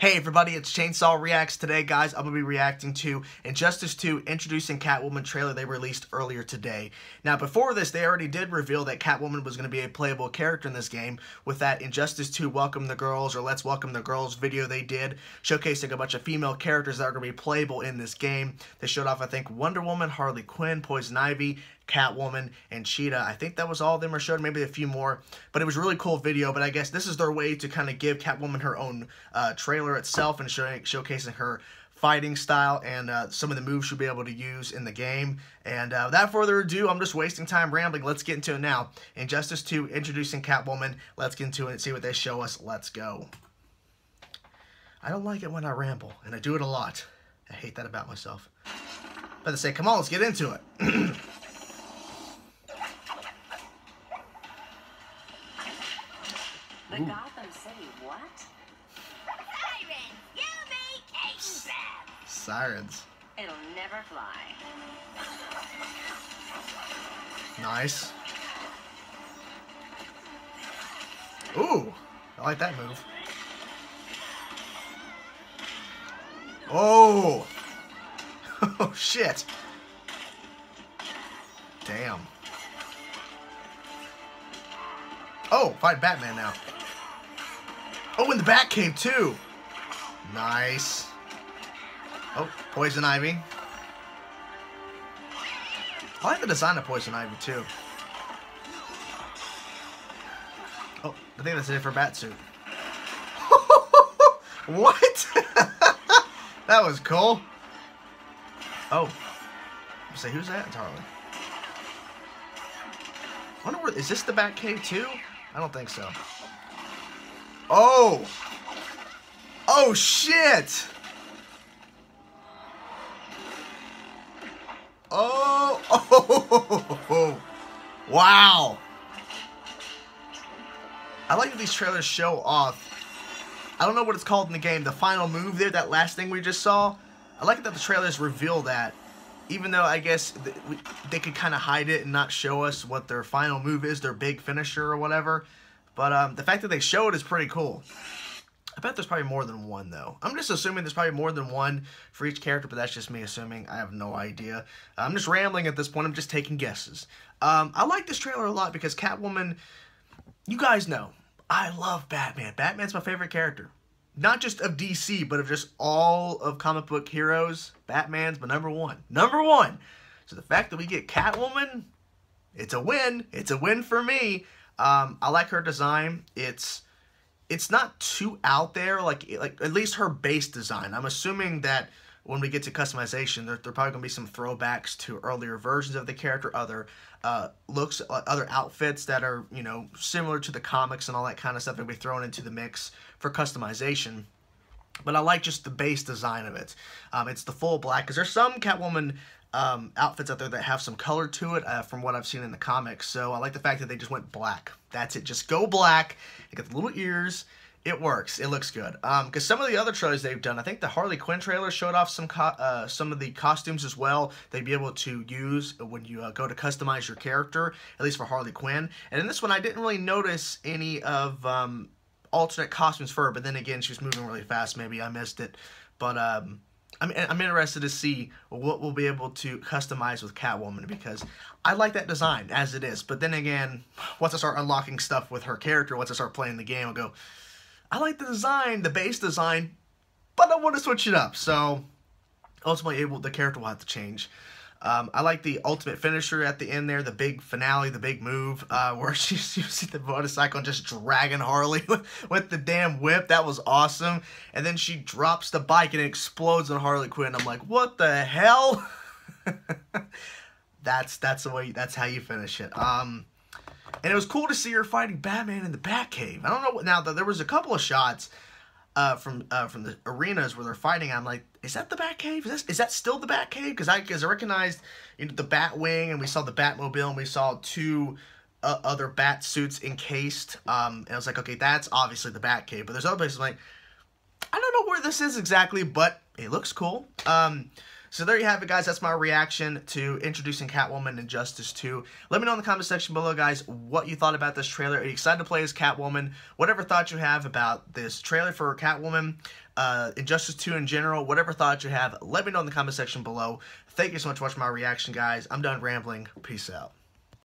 Hey everybody, it's Chainsaw Reacts. Today, guys, I'm going to be reacting to Injustice 2 Introducing Catwoman trailer they released earlier today. Now, before this, they already did reveal that Catwoman was going to be a playable character in this game with that Injustice 2 Welcome the Girls or Let's Welcome the Girls video they did, showcasing a bunch of female characters that are going to be playable in this game. They showed off, I think, Wonder Woman, Harley Quinn, Poison Ivy, Catwoman, and Cheetah. I think that was all of them or showed, maybe a few more. But it was a really cool video, but I guess this is their way to kind of give Catwoman her own uh, trailer itself and showing, showcasing her fighting style and uh, some of the moves she'll be able to use in the game. And uh, without further ado, I'm just wasting time rambling. Let's get into it now. Injustice 2, introducing Catwoman. Let's get into it and see what they show us. Let's go. I don't like it when I ramble, and I do it a lot. I hate that about myself. But to say, come on, let's get into it. Sirens. It'll never fly. Nice. Ooh, I like that move. Oh! Oh, shit. Damn. Oh, fight Batman now. Oh, in the Batcave, too. Nice. Oh, Poison Ivy. I like the design of Poison Ivy, too. Oh, I think that's a different bat suit. what? that was cool. Oh. Say, who's that? Harley. I wonder where, is this the Batcave, too? I don't think so. Oh! Oh, shit! Oh! Oh! Wow! I like that these trailers show off. I don't know what it's called in the game. The final move there, that last thing we just saw. I like that the trailers reveal that. Even though I guess they could kind of hide it and not show us what their final move is, their big finisher or whatever. But um, the fact that they show it is pretty cool. I bet there's probably more than one, though. I'm just assuming there's probably more than one for each character, but that's just me assuming. I have no idea. I'm just rambling at this point. I'm just taking guesses. Um, I like this trailer a lot because Catwoman, you guys know, I love Batman. Batman's my favorite character. Not just of DC, but of just all of comic book heroes. Batman's my number one. Number one! So the fact that we get Catwoman, it's a win. It's a win for me. Um, I like her design. It's it's not too out there, like like at least her base design. I'm assuming that when we get to customization, there, there are probably going to be some throwbacks to earlier versions of the character, other uh, looks, uh, other outfits that are, you know, similar to the comics and all that kind of stuff that we thrown into the mix for customization. But I like just the base design of it. Um, it's the full black, because there's some Catwoman um, outfits out there that have some color to it uh, from what I've seen in the comics. So I like the fact that they just went black. That's it. Just go black. You got the little ears. It works. It looks good. Um, because some of the other trailers they've done, I think the Harley Quinn trailer showed off some uh, some of the costumes as well. They'd be able to use when you uh, go to customize your character, at least for Harley Quinn. And in this one, I didn't really notice any of um, alternate costumes for her. But then again, she was moving really fast. Maybe I missed it. But um, I'm, I'm interested to see what we'll be able to customize with Catwoman because I like that design as it is. But then again, once I start unlocking stuff with her character, once I start playing the game, I'll go, I like the design, the base design, but I want to switch it up. So ultimately, able the character will have to change. Um, I like the ultimate finisher at the end there, the big finale, the big move, uh, where she, you see the motorcycle and just dragging Harley with, with, the damn whip. That was awesome. And then she drops the bike and it explodes on Harley Quinn. I'm like, what the hell? that's that's the way. That's how you finish it. Um, and it was cool to see her fighting Batman in the Batcave. I don't know. What now there was a couple of shots uh, from uh, from the arenas where they're fighting. I'm like, is that the Batcave? Is, this, is that still the Batcave? Because I because I recognized you know, the Batwing and we saw the Batmobile and we saw two uh, other bat suits encased. Um, and I was like, okay, that's obviously the Batcave. But there's other places I'm like, I don't know where this is exactly, but it looks cool. Um, So there you have it, guys. That's my reaction to introducing Catwoman Injustice 2. Let me know in the comment section below, guys, what you thought about this trailer. Are you excited to play as Catwoman? Whatever thoughts you have about this trailer for Catwoman, uh, Injustice 2 in general, whatever thoughts you have, let me know in the comment section below. Thank you so much for watching my reaction, guys. I'm done rambling. Peace out.